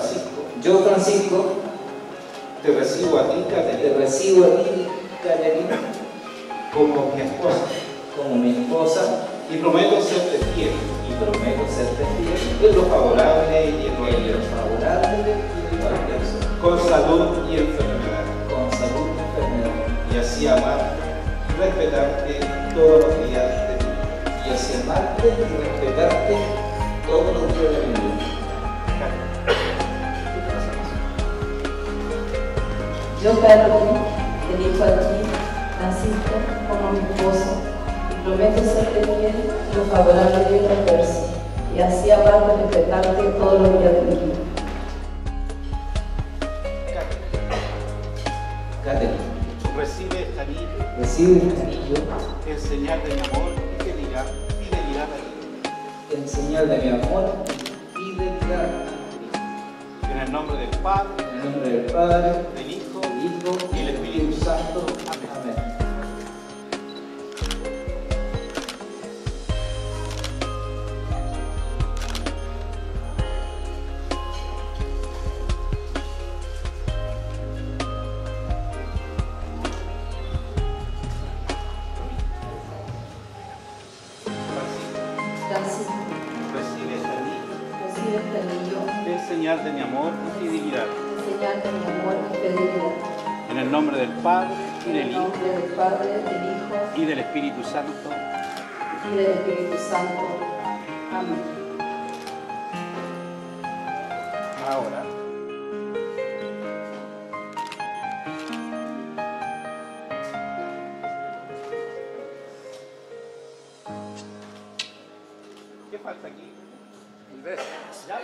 5, te recibo a ti, te Caterina, recibo a ti, Caterina, como mi esposa. Como mi esposa. Y prometo serte fiel. Y prometo serte fiel. En lo favorable y en lo favorable y en con salud y enfermedad, con salud y enfermedad, y así amar y respetarte todos los días de vida. y así amarte y respetarte Yo, Carolina, elijo a ti, Francisco, como mi esposo, y prometo serte fiel en lo favorable y adverso, y así amarte y respetarte todos los días de mi vida. Caterina, Recibe esta anillo recibe este anillo en señal de mi amor y fidelidad, fidelidad a ti. en señal de mi amor y fidelidad a ti. En el nombre del Padre, En el nombre del Padre, del Hijo y del Espíritu Santo. Amén. Francisco, recibe esta anillo recibe este anillo en señal de mi amor y fidelidad. en señal de mi amor y fidelidad. En el nombre del Padre y En del el Hijo nombre del Padre, del Hijo y del Espíritu Santo. y del Espíritu Santo. Amén. Ahora, ¿qué falta aquí? El beso. ¿Ya?